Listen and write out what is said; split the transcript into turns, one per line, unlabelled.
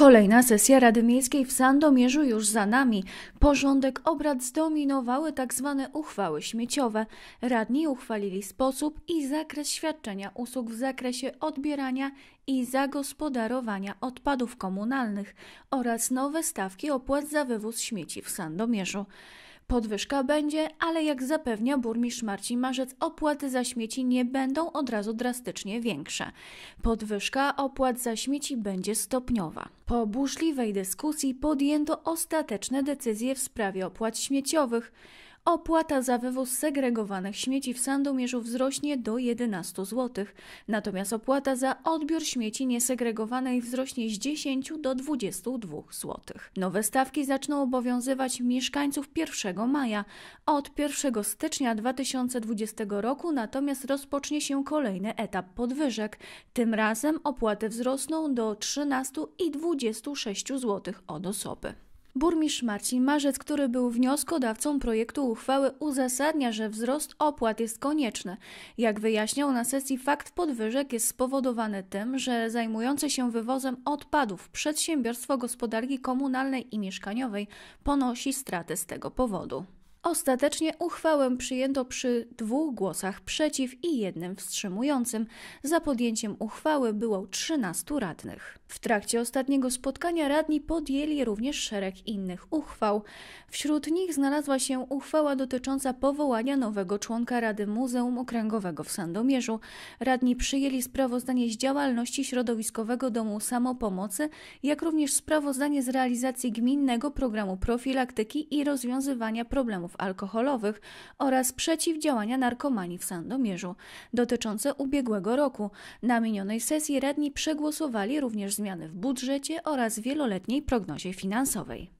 Kolejna sesja Rady Miejskiej w Sandomierzu już za nami. Porządek obrad zdominowały tzw. Tak uchwały śmieciowe. Radni uchwalili sposób i zakres świadczenia usług w zakresie odbierania i zagospodarowania odpadów komunalnych oraz nowe stawki opłat za wywóz śmieci w Sandomierzu. Podwyżka będzie, ale jak zapewnia burmistrz Marcin Marzec, opłaty za śmieci nie będą od razu drastycznie większe. Podwyżka opłat za śmieci będzie stopniowa. Po burzliwej dyskusji podjęto ostateczne decyzje w sprawie opłat śmieciowych. Opłata za wywóz segregowanych śmieci w Sandomierzu wzrośnie do 11 zł, natomiast opłata za odbiór śmieci niesegregowanej wzrośnie z 10 do 22 zł. Nowe stawki zaczną obowiązywać mieszkańców 1 maja. Od 1 stycznia 2020 roku natomiast rozpocznie się kolejny etap podwyżek. Tym razem opłaty wzrosną do 13 i 26 zł od osoby. Burmistrz Marcin Marzec, który był wnioskodawcą projektu uchwały, uzasadnia, że wzrost opłat jest konieczny. Jak wyjaśniał na sesji, fakt podwyżek jest spowodowany tym, że zajmujące się wywozem odpadów przedsiębiorstwo gospodarki komunalnej i mieszkaniowej ponosi straty z tego powodu. Ostatecznie uchwałę przyjęto przy dwóch głosach przeciw i jednym wstrzymującym. Za podjęciem uchwały było 13 radnych. W trakcie ostatniego spotkania radni podjęli również szereg innych uchwał. Wśród nich znalazła się uchwała dotycząca powołania nowego członka Rady Muzeum Okręgowego w Sandomierzu. Radni przyjęli sprawozdanie z działalności Środowiskowego Domu Samopomocy, jak również sprawozdanie z realizacji gminnego programu profilaktyki i rozwiązywania problemów alkoholowych oraz przeciwdziałania narkomanii w Sandomierzu dotyczące ubiegłego roku. Na minionej sesji radni przegłosowali również zmiany w budżecie oraz wieloletniej prognozie finansowej.